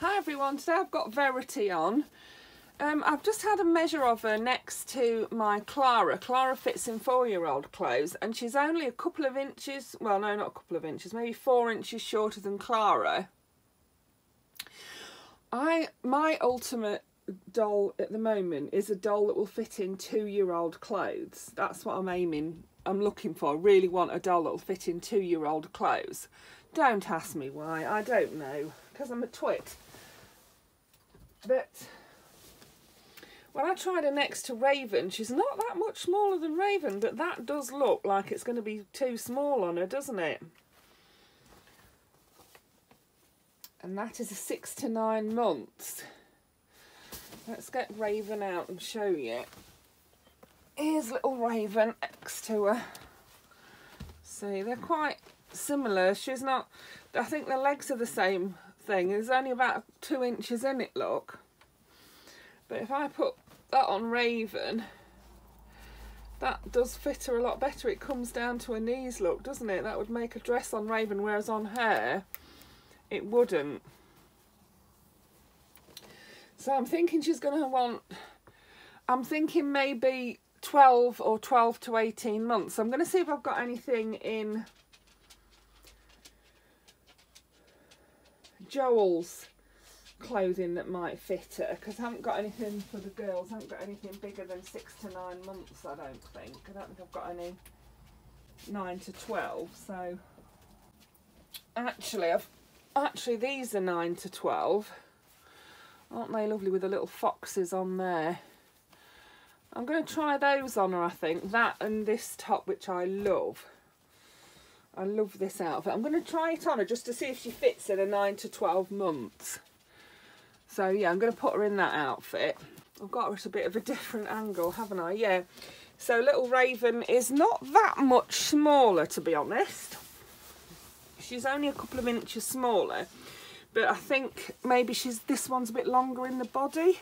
Hi everyone, today I've got Verity on. Um, I've just had a measure of her next to my Clara. Clara fits in four-year-old clothes and she's only a couple of inches, well no not a couple of inches, maybe four inches shorter than Clara. I My ultimate doll at the moment is a doll that will fit in two-year-old clothes. That's what I'm aiming, I'm looking for. I really want a doll that will fit in two-year-old clothes. Don't ask me why, I don't know, because I'm a twit. But when I tried her next to Raven, she's not that much smaller than Raven, but that does look like it's going to be too small on her, doesn't it? And that is a six to nine months. Let's get Raven out and show you. Here's little Raven next to her. See, they're quite similar. She's not, I think the legs are the same thing. There's only about two inches in it, look. But if I put that on Raven, that does fit her a lot better. It comes down to her knees, look, doesn't it? That would make a dress on Raven, whereas on her, it wouldn't. So I'm thinking she's going to want, I'm thinking maybe 12 or 12 to 18 months. I'm going to see if I've got anything in Joel's clothing that might fit her because I haven't got anything for the girls. I haven't got anything bigger than six to nine months, I don't think. I don't think I've got any nine to 12. So actually, I've actually these are nine to 12. Aren't they lovely with the little foxes on there? I'm going to try those on her, I think. That and this top, which I love. I love this outfit. I'm going to try it on her just to see if she fits in a 9 to 12 months. So yeah, I'm going to put her in that outfit. I've got her at a bit of a different angle, haven't I? Yeah. So Little Raven is not that much smaller, to be honest. She's only a couple of inches smaller. But I think maybe she's this one's a bit longer in the body.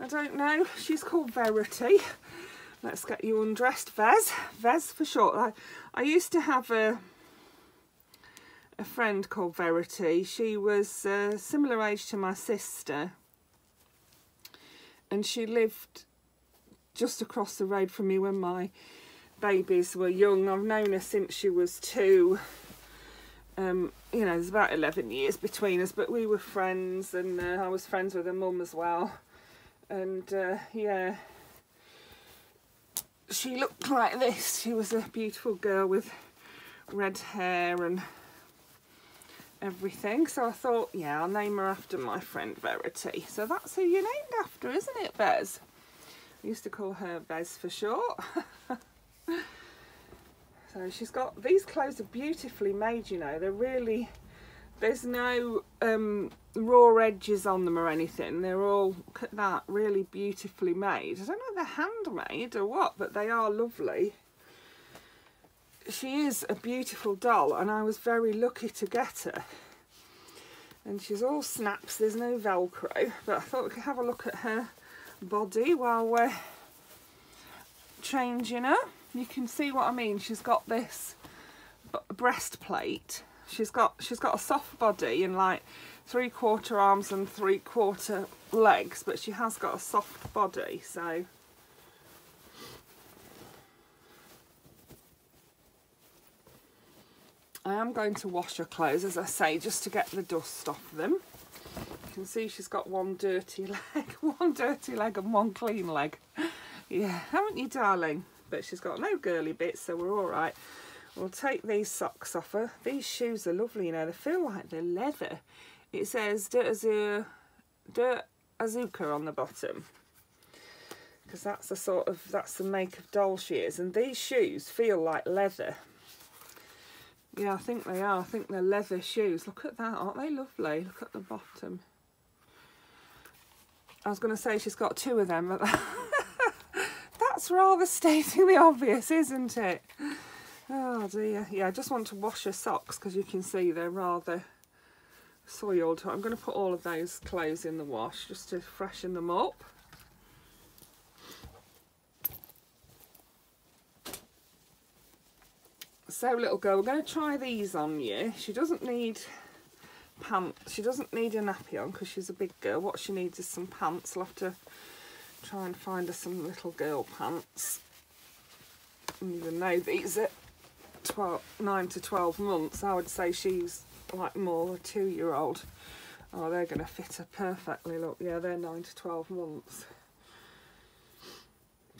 I don't know. She's called Verity. Let's get you undressed, Vez. Vez for short. I, I used to have a a friend called Verity. She was a similar age to my sister. And she lived just across the road from me when my babies were young. I've known her since she was two. Um, you know, there's about 11 years between us, but we were friends and uh, I was friends with her mum as well. And uh, yeah, she looked like this. She was a beautiful girl with red hair and everything. So I thought, yeah, I'll name her after my friend Verity. So that's who you're named after, isn't it, Bez? I used to call her Bez for short. so she's got, these clothes are beautifully made, you know. They're really, there's no um, raw edges on them or anything. They're all, look at that, really beautifully made. I don't know if they're handmade or what, but they are lovely she is a beautiful doll and I was very lucky to get her. And she's all snaps, there's no Velcro, but I thought we could have a look at her body while we're changing her. You can see what I mean. She's got this breastplate. She's got she's got a soft body and like three quarter arms and three quarter legs, but she has got a soft body, so I am going to wash her clothes, as I say, just to get the dust off them. You can see she's got one dirty leg, one dirty leg and one clean leg. Yeah, haven't you, darling? But she's got no girly bits, so we're all right. We'll take these socks off her. These shoes are lovely, you know, they feel like they're leather. It says Dirt, Azur, Dirt Azuka on the bottom. Because that's the sort of, that's the make of doll she is. And these shoes feel like leather. Yeah, I think they are. I think they're leather shoes. Look at that. Aren't they lovely? Look at the bottom. I was going to say she's got two of them, but that's rather stating the obvious, isn't it? Oh dear. Yeah, I just want to wash her socks because you can see they're rather soiled. I'm going to put all of those clothes in the wash just to freshen them up. So little girl, we're going to try these on you. She doesn't need pants. She doesn't need a nappy on because she's a big girl. What she needs is some pants. I'll have to try and find her some little girl pants. I don't Even know these are 12, 9 to 12 months, I would say she's like more a two-year-old. Oh, they're going to fit her perfectly. Look, yeah, they're 9 to 12 months.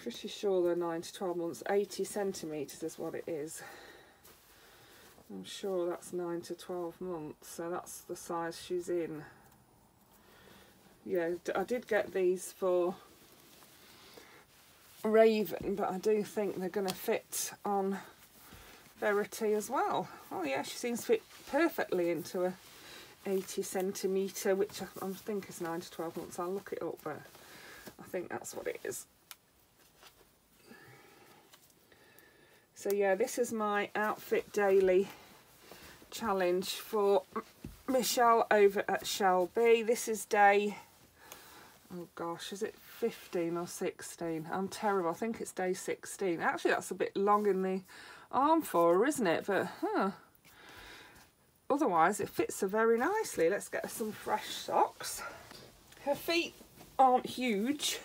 Pretty sure they're 9 to 12 months. 80 centimetres is what it is. I'm sure that's 9 to 12 months, so that's the size she's in. Yeah, I did get these for Raven, but I do think they're going to fit on Verity as well. Oh yeah, she seems to fit perfectly into a 80 centimetre, which I, I think is 9 to 12 months. I'll look it up, but I think that's what it is. So yeah, this is my outfit daily challenge for Michelle over at ShellBea. This is day, oh gosh, is it 15 or 16? I'm terrible. I think it's day 16. Actually, that's a bit long in the arm for her, isn't it? But, huh. Otherwise, it fits her very nicely. Let's get her some fresh socks. Her feet aren't huge.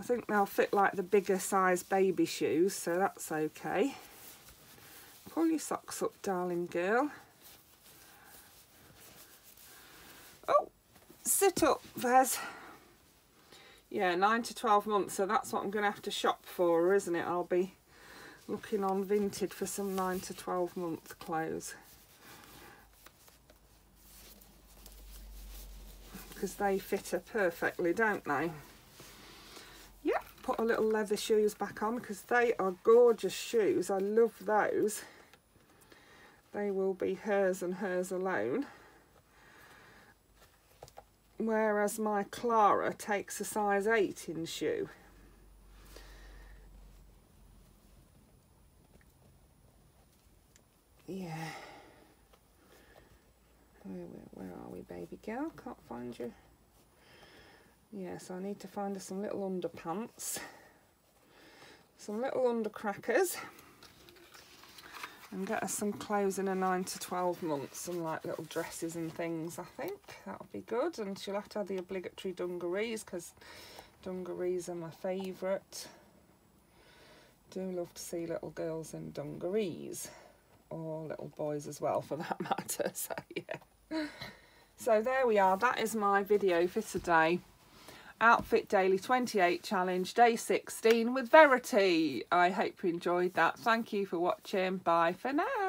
I think they'll fit like the bigger size baby shoes, so that's okay. Pull your socks up, darling girl. Oh, sit up, Vez. Yeah, 9 to 12 months, so that's what I'm going to have to shop for, isn't it? I'll be looking on Vinted for some 9 to 12 month clothes. Because they fit her perfectly, don't they? Yep, put a little leather shoes back on because they are gorgeous shoes. I love those. They will be hers and hers alone. Whereas my Clara takes a size 8 in shoe. Yeah. Where, where, where, are we, baby girl? Can't find you. Yeah, so I need to find her some little underpants. Some little undercrackers and get her some clothes in a 9 to 12 months, some like little dresses and things I think, that'll be good and she'll have to have the obligatory dungarees because dungarees are my favourite. Do love to see little girls in dungarees or little boys as well for that matter, so yeah. So there we are, that is my video for today. Outfit Daily 28 Challenge, Day 16 with Verity. I hope you enjoyed that. Thank you for watching. Bye for now.